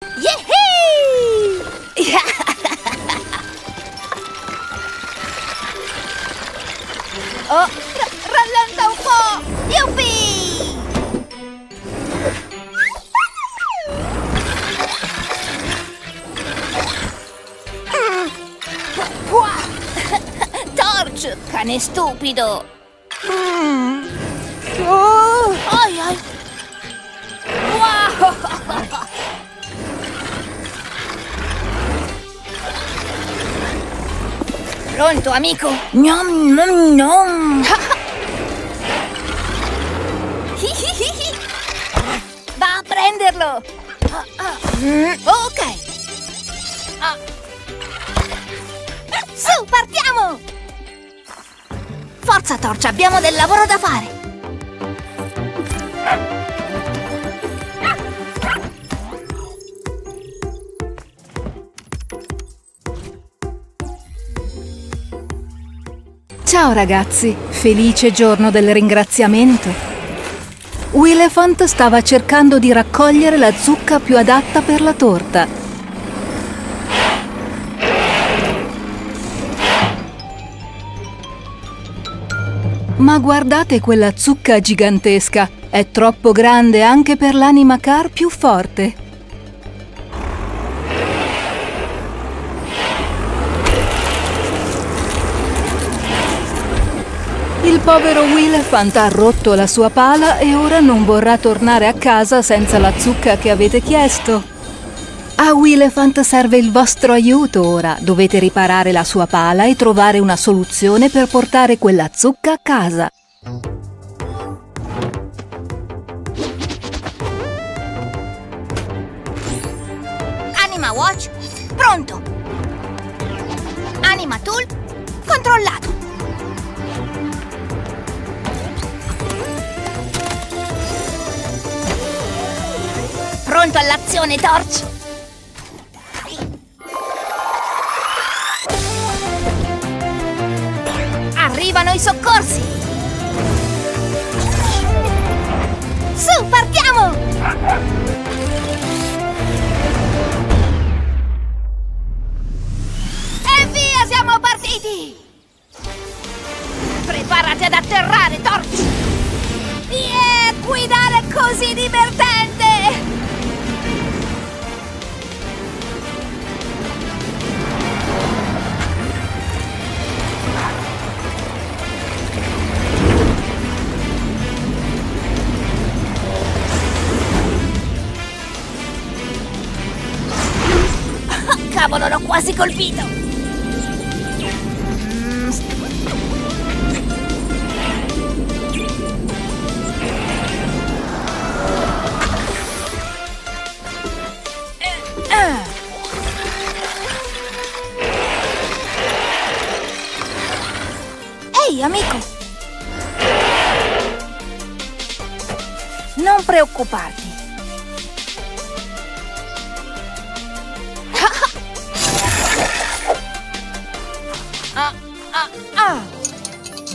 Oh, ra- rallenta un po'! Yuppie! Torch, cane stupido! Pronto, amico? Nom nom nom! Va a prenderlo! Mm, ok! Su, partiamo! Forza, Torcia, abbiamo del lavoro da fare! Ciao ragazzi, felice giorno del ringraziamento. Willefant stava cercando di raccogliere la zucca più adatta per la torta. Ma guardate quella zucca gigantesca, è troppo grande anche per l'anima car più forte. Povero Willefant ha rotto la sua pala e ora non vorrà tornare a casa senza la zucca che avete chiesto. A Willefant serve il vostro aiuto ora. Dovete riparare la sua pala e trovare una soluzione per portare quella zucca a casa. Anima Watch, pronto! Anima Tool, controllato! Pronto all'azione, Torch! Arrivano i soccorsi! Su, partiamo! E via, siamo partiti! Preparati ad atterrare, Torch! Yeah, guidare così divertente! Quasi colpito! Ah. Ehi, amico! Non preoccuparti.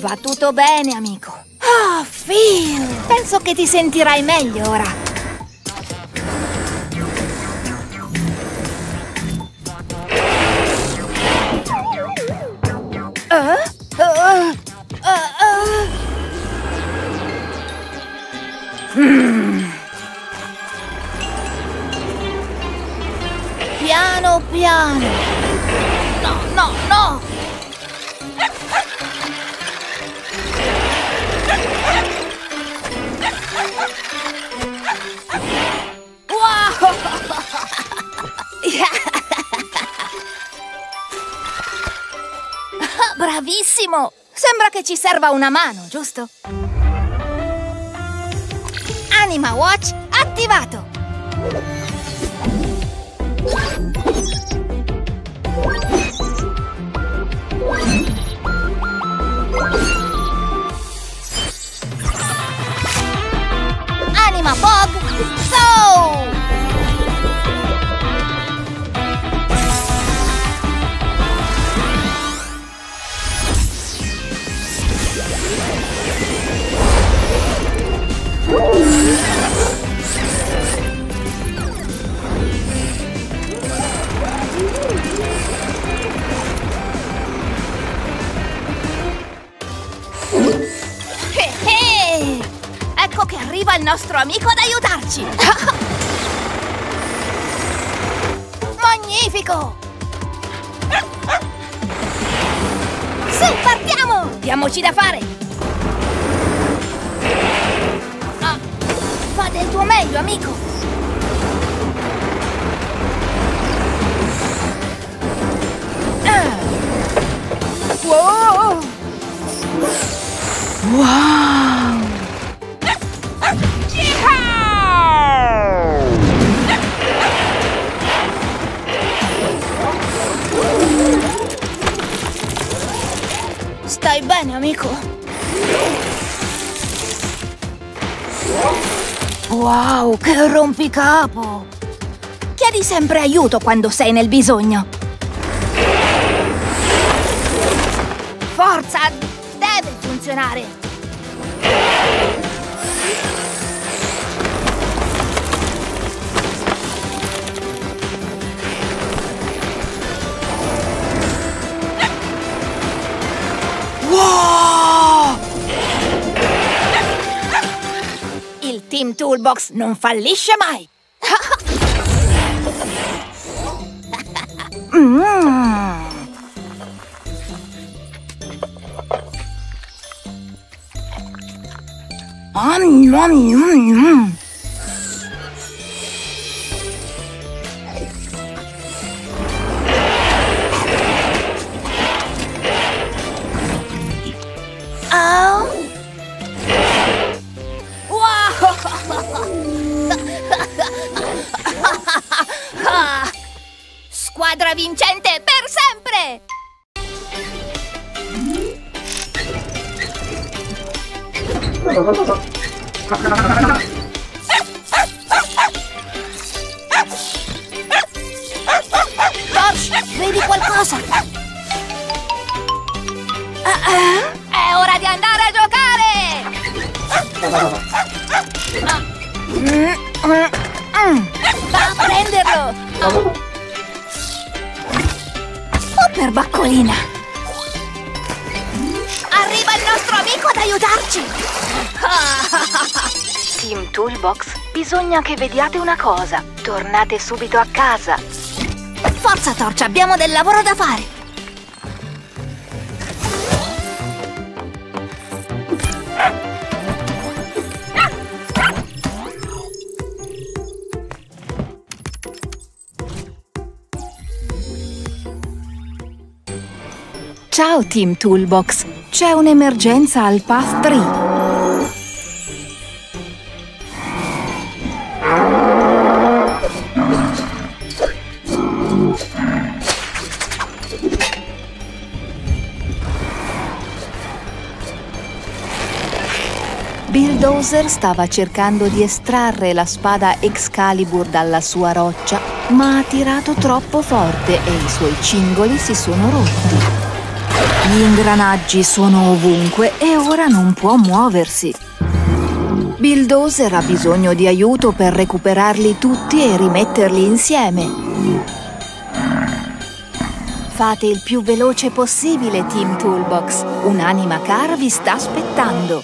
Va tutto bene, amico. Ah, Phil! Penso che ti sentirai meglio ora. Piano piano. No, no, no. Bravissimo! Sembra che ci serva una mano, giusto? Anima Watch attivato! Anima Fog Go! Magnifico! Su, partiamo! Diamoci da fare! Ah, fa del tuo meglio, amico! Ah. Wow! Wow! Bene, amico? Wow, che rompicapo! Chiedi sempre aiuto quando sei nel bisogno. Forza! Deve funzionare! Team Toolbox non fallisce mai! Mm. Mm, mm, mm, mm. Vincente per sempre! Torch, vedi qualcosa? È ora di andare a giocare! Mm, mm, mm. Va a prenderlo! Per baccolina! Arriva il nostro amico ad aiutarci! Team Toolbox, bisogna che vediate una cosa. Tornate subito a casa. Forza, Torch, abbiamo del lavoro da fare! Ciao Team Toolbox, c'è un'emergenza al Path 3. Bulldozer stava cercando di estrarre la spada Excalibur dalla sua roccia, ma ha tirato troppo forte e i suoi cingoli si sono rotti. Gli ingranaggi sono ovunque e ora non può muoversi. Bulldozer ha bisogno di aiuto per recuperarli tutti e rimetterli insieme. Fate il più veloce possibile, Team Toolbox. Un'anima cara vi sta aspettando.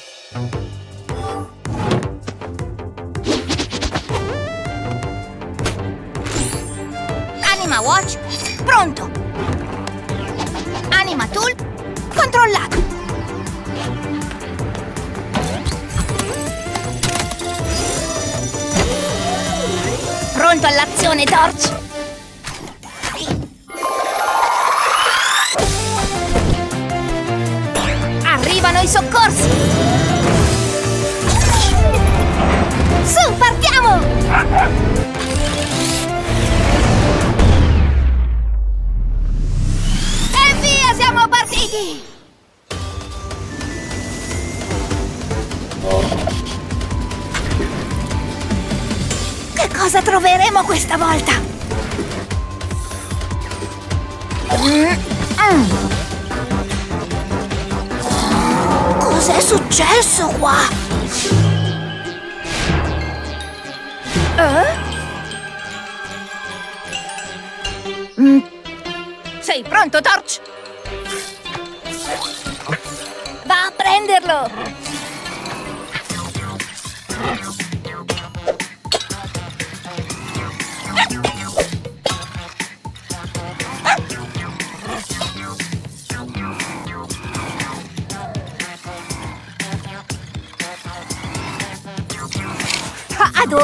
Pronto all'azione, Torch! Arrivano i soccorsi! Su, partiamo! E via, siamo partiti! Che cosa troveremo questa volta? Cos'è successo qua? Eh? Mm. Sei pronto, Torch? Va a prenderlo!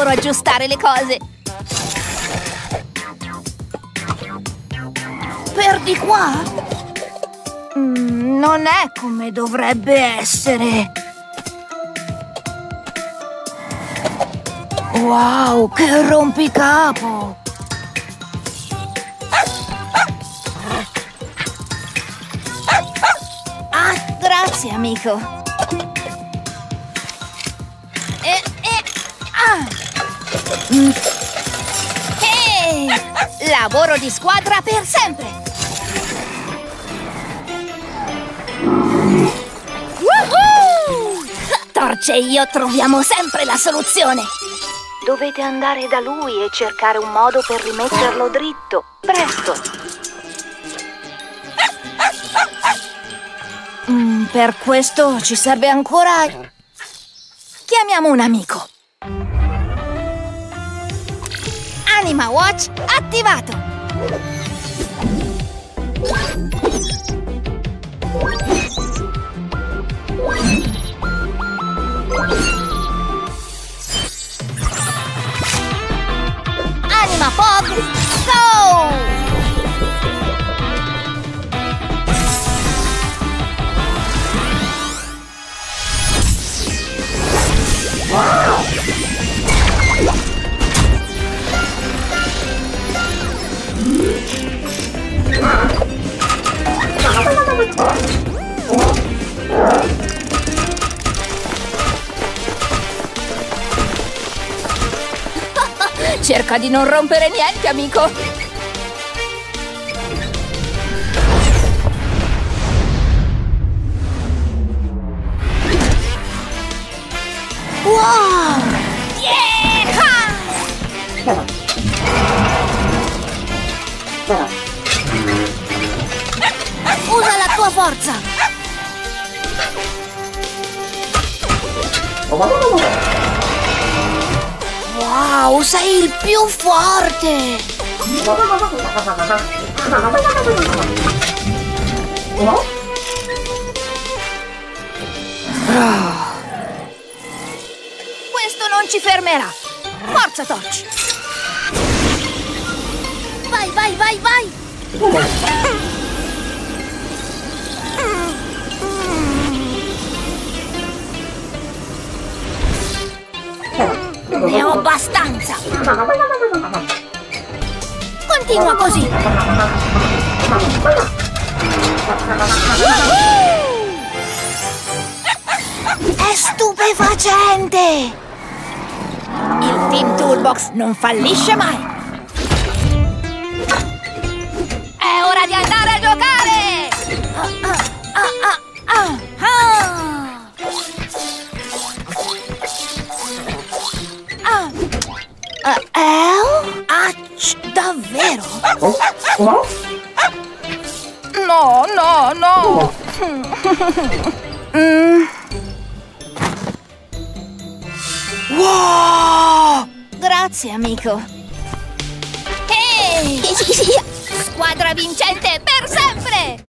Adoro aggiustare le cose. Per di qua? Mm, non è come dovrebbe essere. Wow, che rompicapo! Ah, grazie, amico. Ehi, lavoro di squadra per sempre. Woohoo! Torce e io troviamo sempre la soluzione. Dovete andare da lui e cercare un modo per rimetterlo dritto. Presto! Mm, per questo ci serve ancora... Chiamiamo un amico. Anima Watch attivato. Anima Pop, go! Cerca di non rompere niente, amico. Forza! Wow, sei il più forte! Questo non ci fermerà! Forza, Torch! Vai, vai, vai, vai! Ne ho abbastanza! Continua così! È stupefacente! Il Team Toolbox non fallisce mai! Mm. Wow! Grazie, amico. Ehi! Squadra vincente per sempre!